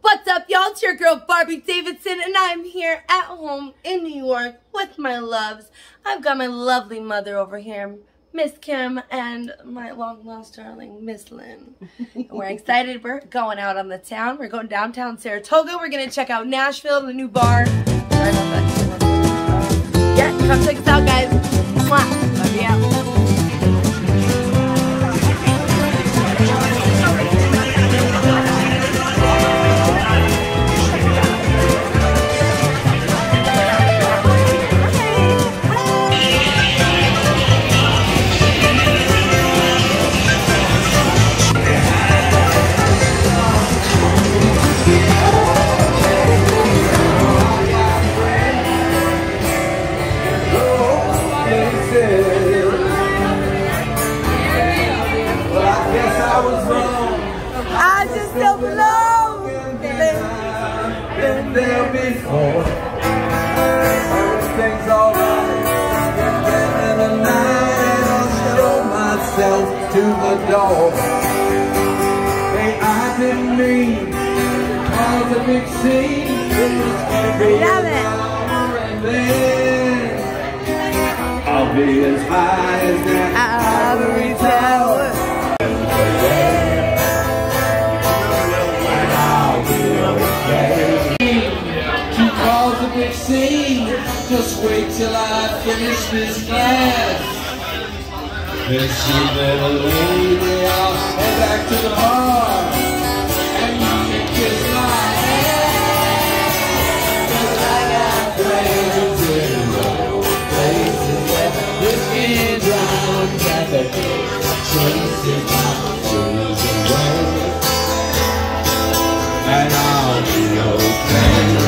What's up, y'all? It's your girl Barbie Davidson, and I'm here at home in New York with my loves. I've got my lovely mother over here, Miss Kim, and my long lost darling, Miss Lynn. We're excited. We're going out on the town. We're going downtown Saratoga. We're going to check out Nashville, the new bar. Yeah, come check before. Everything's alright. And the night I'll show myself to the door. Hey, I didn't mean cause a big scene. It be Love over and then I'll be as high as Just wait till I finish this class. Then she better a me out and back to the bar. And you can kiss my ass. I got places that And I'll be okay.